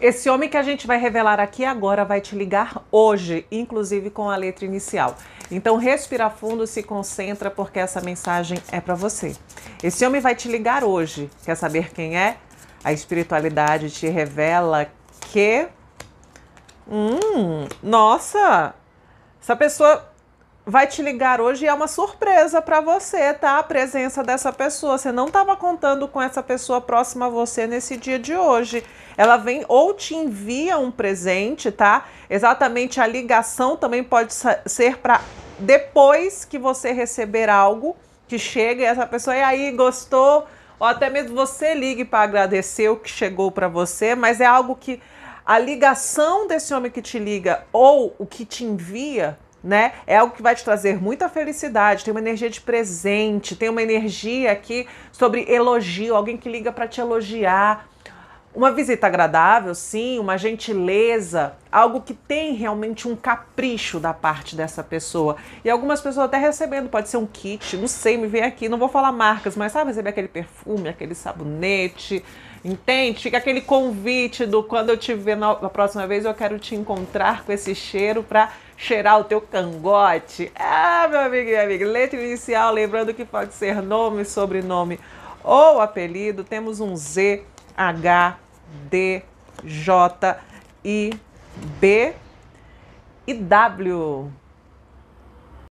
Esse homem que a gente vai revelar aqui agora vai te ligar hoje, inclusive com a letra inicial. Então respira fundo, se concentra porque essa mensagem é para você. Esse homem vai te ligar hoje. Quer saber quem é? A espiritualidade te revela que hum, nossa, essa pessoa vai te ligar hoje e é uma surpresa para você, tá? A presença dessa pessoa. Você não estava contando com essa pessoa próxima a você nesse dia de hoje. Ela vem ou te envia um presente, tá? Exatamente a ligação também pode ser para depois que você receber algo que chega e essa pessoa e aí gostou, ou até mesmo você ligue para agradecer o que chegou para você, mas é algo que a ligação desse homem que te liga ou o que te envia né? É algo que vai te trazer muita felicidade, tem uma energia de presente, tem uma energia aqui sobre elogio, alguém que liga para te elogiar. Uma visita agradável, sim, uma gentileza, algo que tem realmente um capricho da parte dessa pessoa. E algumas pessoas até recebendo, pode ser um kit, não sei, me vem aqui, não vou falar marcas, mas sabe receber aquele perfume, aquele sabonete, entende? Fica aquele convite do quando eu te ver na, na próxima vez, eu quero te encontrar com esse cheiro para cheirar o teu cangote. Ah, meu amigo e minha amiga, letra inicial, lembrando que pode ser nome, sobrenome ou apelido, temos um Z, H, D, J, I, B e W.